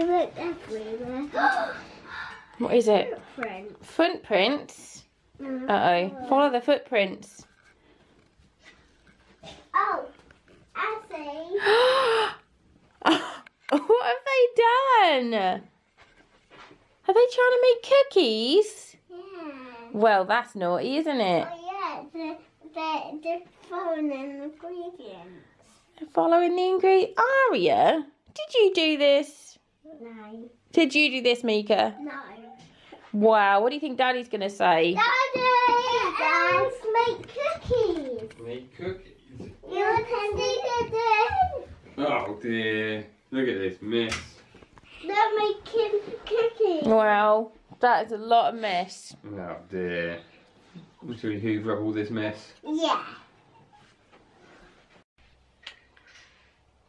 You look everywhere. What is it? Friend. Footprints? Uh-huh. Uh-oh. Follow the footprints. Oh, I see. what have they done? Are they trying to make cookies? Yeah. Well, that's naughty, isn't it? Oh yeah, they're, they're, they're following the ingredients. Following the ingredient. Aria, did you do this? No. Did you do this, Mika? No. Wow, what do you think Daddy's going to say? Daddy! Let's make cookies. Make cookies. You can do this. Oh dear. Look at this mess. They're making cookies. Well, that is a lot of mess. Oh dear. Shall we hoover up all this mess? Yeah.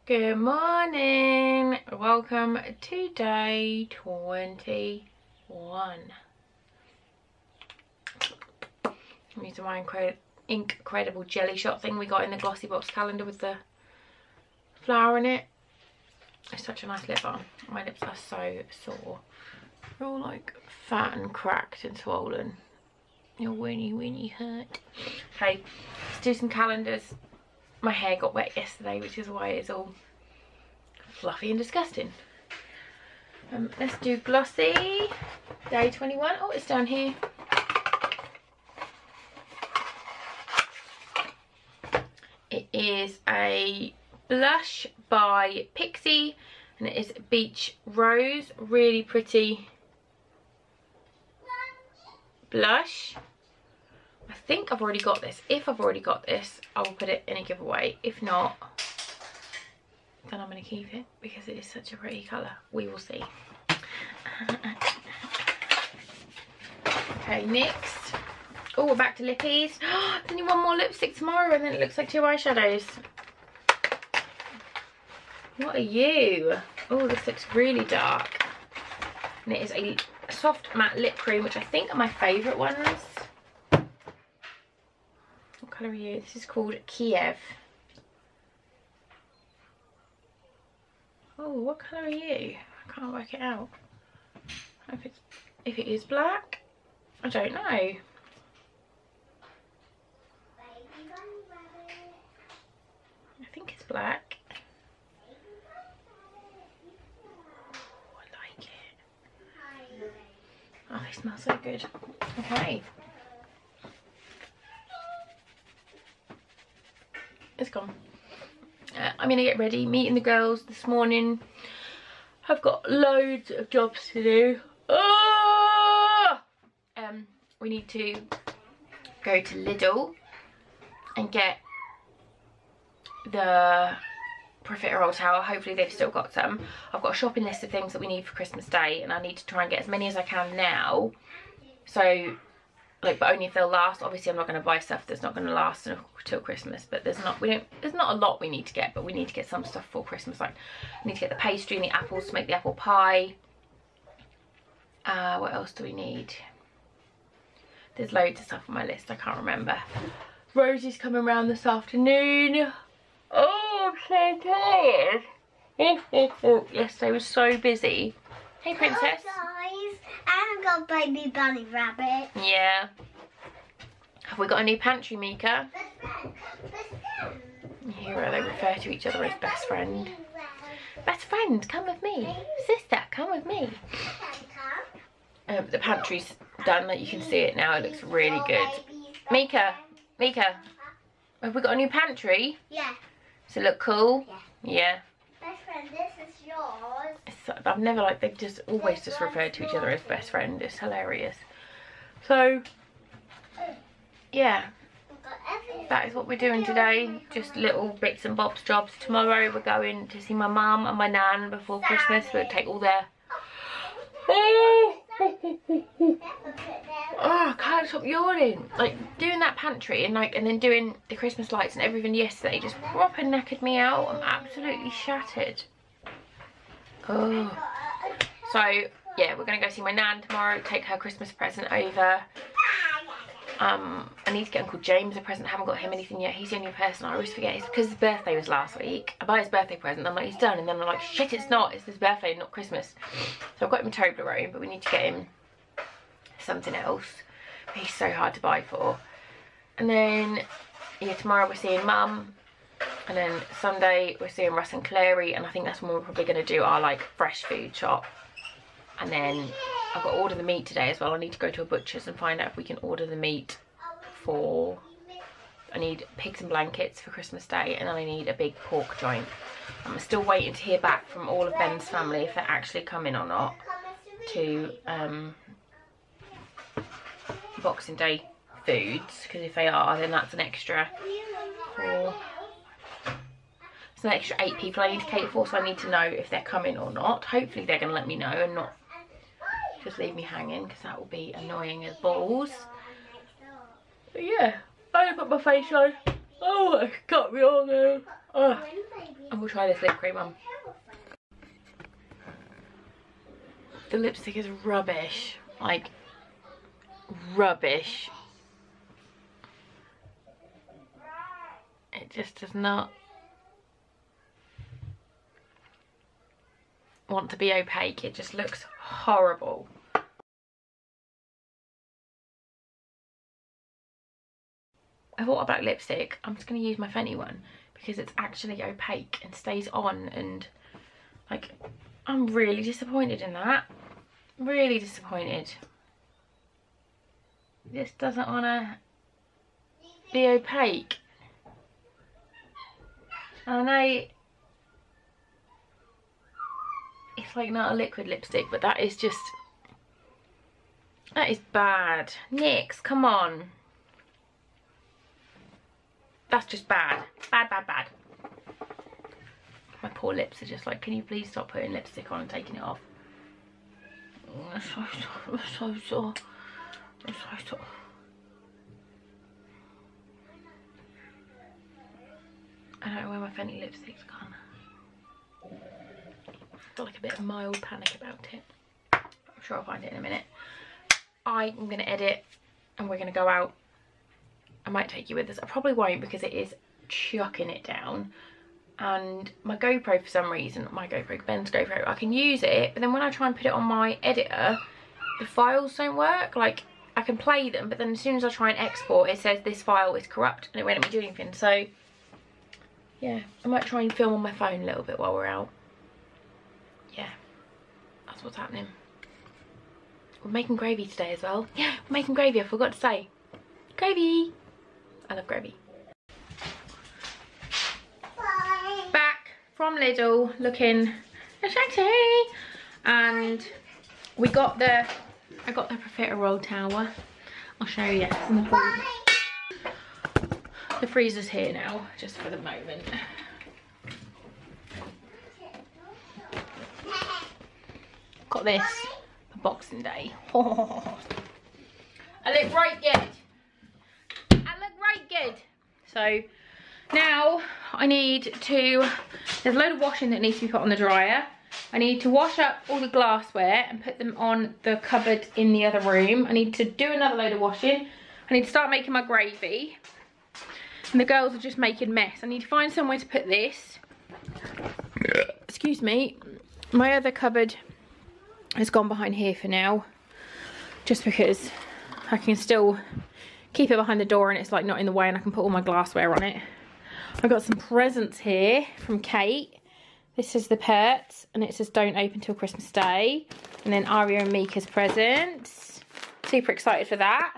Good morning. Welcome to day 21. I'm using my incre incredible jelly shot thing we got in the Glossybox calendar with the flower in it. It's such a nice lip balm. My lips are so sore. They're all like fat and cracked and swollen. Your weeny weeny hurt. Okay, let's do some calendars my hair got wet yesterday which is why it's all fluffy and disgusting. Um, let's do glossy. Day 21 oh it's down here. It is a blush by Pixi and it is beach rose. Really pretty blush I think I've already got this. If I've already got this, I will put it in a giveaway. If not, then I'm going to keep it because it is such a pretty colour. We will see. okay, next. Oh, we're back to lippies. you want more lipstick tomorrow and then it looks like two eyeshadows. What are you? Oh, this looks really dark. And it is a soft matte lip cream, which I think are my favourite ones colour are you? This is called Kiev. Oh, what colour are you? I can't work it out. If it's if it is black, I don't know. I think it's black. Oh, I like it. Oh, they smell so good. Okay. Gone. Uh, I'm gonna get ready, meeting the girls this morning. I've got loads of jobs to do. Oh! Um, we need to go to Lidl and get the profiterole tower Hopefully they've still got some. I've got a shopping list of things that we need for Christmas Day and I need to try and get as many as I can now. So like but only if they'll last. Obviously i'm not going to buy stuff that's not going to last until christmas but there's not we don't there's not a lot we need to get but we need to get some stuff for christmas like we need to get the pastry and the apples to make the apple pie. Uh what else do we need? There's loads of stuff on my list i can't remember. Rosie's coming around this afternoon. Oh i'm so tired. Yesterday was so busy. Hey princess I've got baby bunny rabbit. Yeah. Have we got a new pantry, Mika? Here they refer to each other as best friend. Best friend, come with me. Sister, come with me. Um, the pantry's done, like you can see it now. It looks really good. Mika, Mika, have we got a new pantry? Yeah. Does it look cool? Yeah. Yeah. Best friend, this is yours. I've never like they've just always just referred to each other as best friend. It's hilarious. So yeah, that is what we're doing today. Just little bits and bobs jobs. Tomorrow we're going to see my mum and my nan before Christmas. We'll take all their oh, I can't stop yawning. Like doing that pantry and like and then doing the Christmas lights and everything yesterday just proper knackered me out. I'm absolutely shattered. Oh. So yeah, we're gonna go see my nan tomorrow, take her Christmas present over. Um, I need to get Uncle James a present. I haven't got him anything yet. He's the only person I always forget. It's because his birthday was last week. I buy his birthday present. I'm like, he's done. And then I'm like, shit, it's not. It's his birthday, not Christmas. So I've got him a Toblerone, but we need to get him something else. But he's so hard to buy for. And then, yeah, tomorrow we're seeing Mum. And then Sunday we're seeing Russ and Clary. And I think that's when we're probably going to do our, like, fresh food shop. And then I've got to order the meat today as well. I need to go to a butcher's and find out if we can order the meat for... I need pigs and blankets for Christmas Day and then I need a big pork joint. I'm still waiting to hear back from all of Ben's family if they're actually coming or not to um, Boxing Day foods because if they are then that's an extra for it's an extra eight people I need to cater for so I need to know if they're coming or not. Hopefully they're going to let me know and not just leave me hanging because that will be annoying as balls. But yeah, I got my face oh, on. Oh, it got me on there. Oh. And we'll try this lip cream on. The lipstick is rubbish. Like, rubbish. It just does not want to be opaque. It just looks horrible. I bought a black lipstick. I'm just going to use my Fenty one because it's actually opaque and stays on and like I'm really disappointed in that. Really disappointed. This doesn't want to be opaque. And I it's like not a liquid lipstick but that is just that is bad. NYX, come on. That's just bad. Bad, bad, bad. My poor lips are just like, can you please stop putting lipstick on and taking it off? Oh, I'm so sore. I'm so sore. I'm so sore. I don't know where my Fenty lipstick's gone. Got like a bit of mild panic about it. I'm sure I'll find it in a minute. I'm going to edit and we're going to go out I might take you with us. I probably won't because it is chucking it down. And my GoPro for some reason, my GoPro, Ben's GoPro, I can use it. But then when I try and put it on my editor, the files don't work. Like, I can play them, but then as soon as I try and export, it says this file is corrupt and it won't let me do anything. So, yeah, I might try and film on my phone a little bit while we're out. What's happening. We're making gravy today as well. Yeah, we're making gravy, I forgot to say. Gravy! I love gravy. Bye. Back from Lidl looking shanty. And we got the, I got the profiterole tower. I'll show you. The, the freezer's here now, just for the moment. Got this for Boxing Day. I look right good I look right good. So now I need to, there's a load of washing that needs to be put on the dryer. I need to wash up all the glassware and put them on the cupboard in the other room. I need to do another load of washing. I need to start making my gravy. And the girls are just making mess. I need to find somewhere to put this. Excuse me. My other cupboard has gone behind here for now. Just because I can still keep it behind the door and it's like not in the way and I can put all my glassware on it. I've got some presents here from Kate. This is the pet and it says don't open till Christmas Day. And then Aria and Mika's presents. Super excited for that.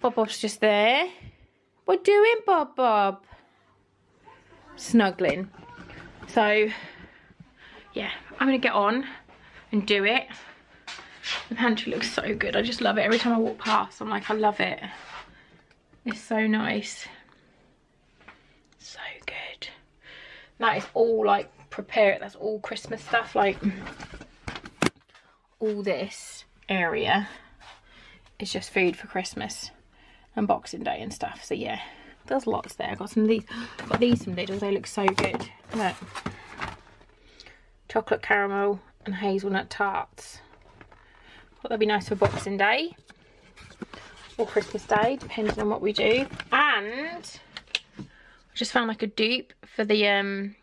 Bob Bob's just there. What doing Bob Bob? Snuggling. So yeah, I'm gonna get on and do it. The pantry looks so good. I just love it. Every time I walk past, I'm like, I love it. It's so nice. So good. That is all like prepare it. That's all Christmas stuff. Like all this area is just food for Christmas and Boxing Day and stuff. So yeah, there's lots there. I got some of these. Got these from Lidl. They look so good. Look. Chocolate caramel and hazelnut tarts. Thought that'd be nice for Boxing Day. or Christmas Day, depending on what we do. And I just found like a dupe for the um,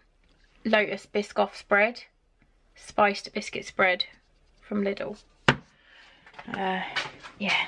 Lotus Biscoff spread, spiced biscuit spread from Lidl. Uh, yeah.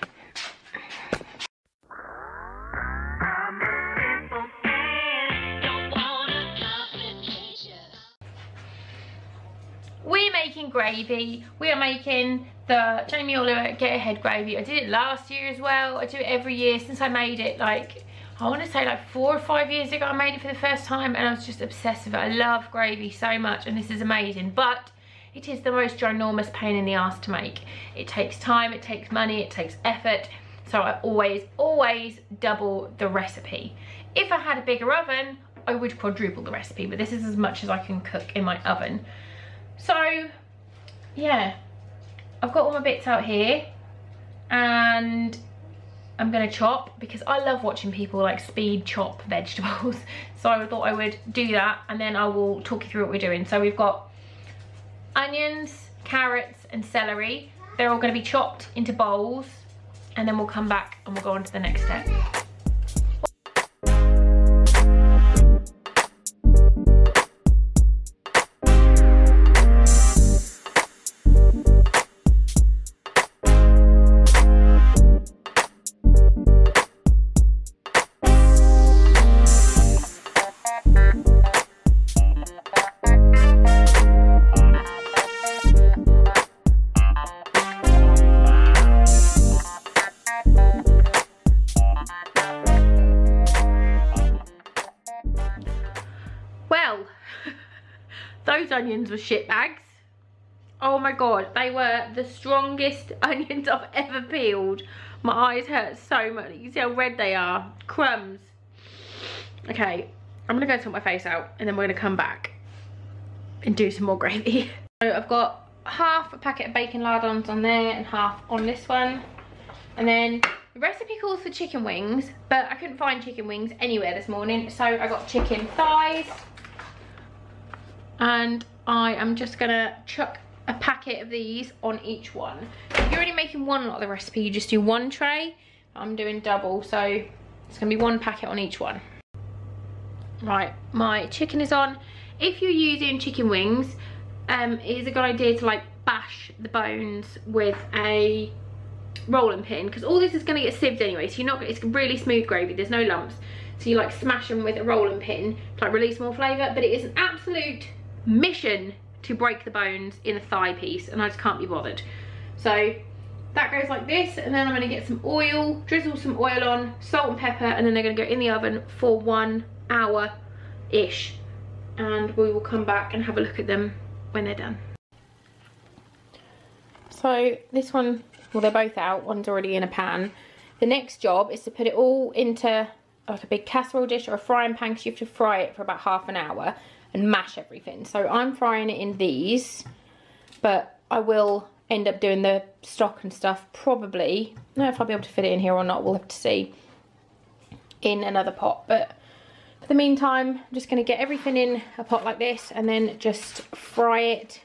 Gravy. We are making the Jamie Oliver Get Ahead gravy. I did it last year as well. I do it every year since I made it like, I want to say like four or five years ago I made it for the first time and I was just obsessed with it. I love gravy so much and this is amazing. But it is the most ginormous pain in the ass to make. It takes time, it takes money, it takes effort. So I always, always double the recipe. If I had a bigger oven, I would quadruple the recipe, but this is as much as I can cook in my oven. So, yeah, I've got all my bits out here and I'm gonna chop because I love watching people like speed chop vegetables. So I thought I would do that and then I will talk you through what we're doing. So we've got onions, carrots and celery. They're all gonna be chopped into bowls and then we'll come back and we'll go on to the next step. Were shit bags. Oh my god, they were the strongest onions I've ever peeled. My eyes hurt so much. You see how red they are. Crumbs. Okay, I'm gonna go sort my face out and then we're gonna come back and do some more gravy. So I've got half a packet of bacon lardons on there and half on this one. And then the recipe calls for chicken wings, but I couldn't find chicken wings anywhere this morning. So I got chicken thighs. And I am just gonna chuck a packet of these on each one. If you're only making one lot of the recipe, you just do one tray. I'm doing double, so it's gonna be one packet on each one. Right, my chicken is on. If you're using chicken wings, um, it is a good idea to like bash the bones with a rolling pin because all this is going to get sieved anyway so you're not it's really smooth gravy there's no lumps so you like smash them with a rolling pin to like release more flavour but it is an absolute mission to break the bones in a thigh piece and I just can't be bothered so that goes like this and then I'm going to get some oil drizzle some oil on salt and pepper and then they're going to go in the oven for one hour ish and we will come back and have a look at them when they're done. So this one, well they're both out, one's already in a pan. The next job is to put it all into like a big casserole dish or a frying pan because you have to fry it for about half an hour and mash everything. So I'm frying it in these, but I will end up doing the stock and stuff probably. I don't know if I'll be able to fit it in here or not, we'll have to see in another pot. But for the meantime, I'm just going to get everything in a pot like this and then just fry it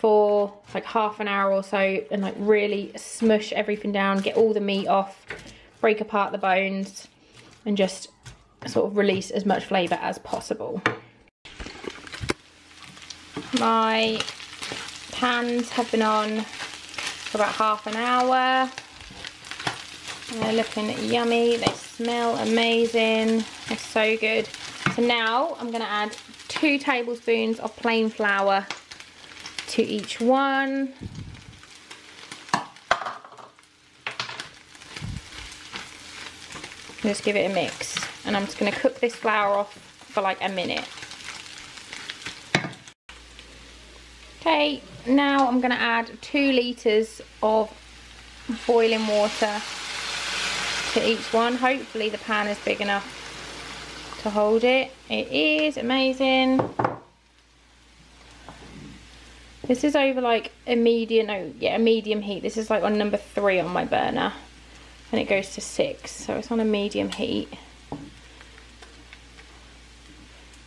for like half an hour or so and like really smush everything down, get all the meat off, break apart the bones and just sort of release as much flavour as possible. My pans have been on for about half an hour. They're looking yummy, they smell amazing, they're so good. So now I'm going to add two tablespoons of plain flour to each one. Just give it a mix and I'm just going to cook this flour off for like a minute. Okay, now I'm going to add two litres of boiling water to each one. Hopefully the pan is big enough to hold it. It is amazing. This is over like a medium, no, yeah, a medium heat. This is like on number three on my burner. And it goes to six, so it's on a medium heat.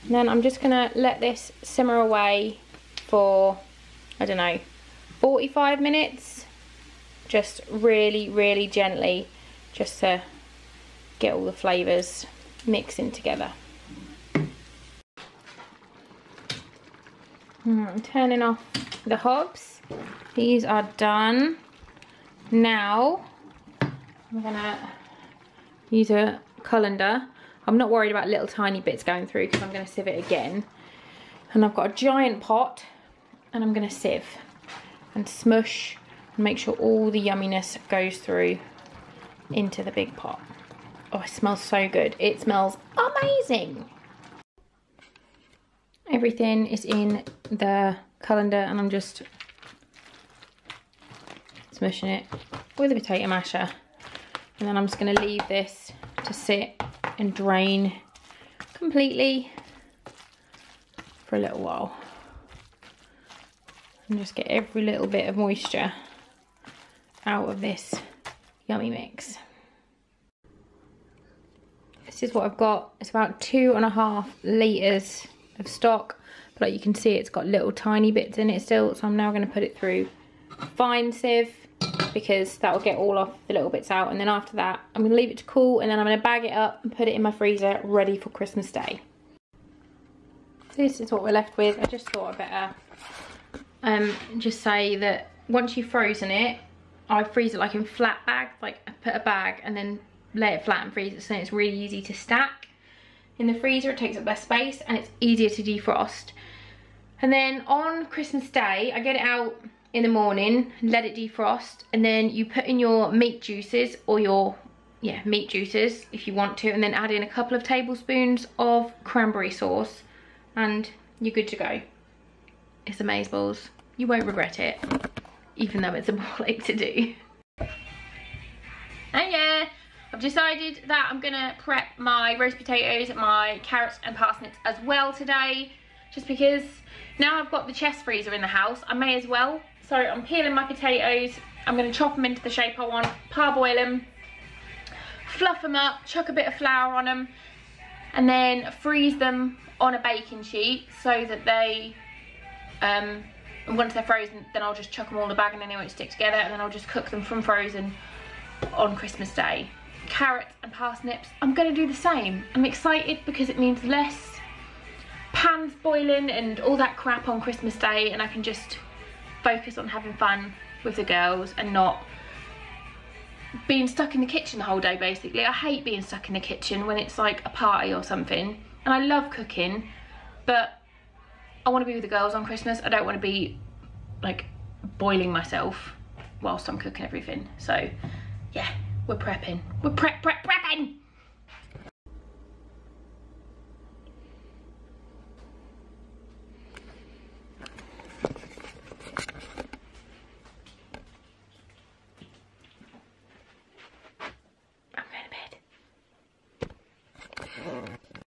And then I'm just gonna let this simmer away for, I don't know, 45 minutes. Just really, really gently just to get all the flavours mixing together. Hmm, I'm turning off the hobs. These are done. Now, I'm gonna use a colander. I'm not worried about little tiny bits going through because I'm gonna sieve it again. And I've got a giant pot and I'm gonna sieve and smush and make sure all the yumminess goes through into the big pot. Oh, it smells so good. It smells amazing. Everything is in the colander and I'm just smushing it with a potato masher. And then I'm just gonna leave this to sit and drain completely for a little while. And just get every little bit of moisture out of this yummy mix. This is what I've got. It's about two and a half litres of stock. But like you can see, it's got little tiny bits in it still. So I'm now going to put it through fine sieve because that will get all of the little bits out. And then after that, I'm going to leave it to cool and then I'm going to bag it up and put it in my freezer ready for Christmas Day. This is what we're left with. I just thought I better um, just say that once you've frozen it, I freeze it like in flat bags, like I put a bag and then lay it flat and freeze it so it's really easy to stack. In the freezer it takes up less space and it's easier to defrost. And then on Christmas Day, I get it out in the morning, let it defrost, and then you put in your meat juices or your, yeah, meat juices if you want to, and then add in a couple of tablespoons of cranberry sauce, and you're good to go. It's amazeballs. You won't regret it, even though it's a ball to do. And yeah, I've decided that I'm gonna prep my roast potatoes, my carrots and parsnips as well today, just because now I've got the chest freezer in the house, I may as well. So I'm peeling my potatoes, I'm gonna chop them into the shape I want, parboil them, fluff them up, chuck a bit of flour on them, and then freeze them on a baking sheet so that they, um, once they're frozen, then I'll just chuck them all in the bag and then they won't stick together and then I'll just cook them from frozen on Christmas Day. Carrots and parsnips, I'm gonna do the same. I'm excited because it means less pans boiling and all that crap on Christmas Day and I can just focus on having fun with the girls and not being stuck in the kitchen the whole day basically. I hate being stuck in the kitchen when it's like a party or something and I love cooking but I want to be with the girls on Christmas. I don't want to be like boiling myself whilst I'm cooking everything. So yeah, we're prepping. We're prep, prep, prepping.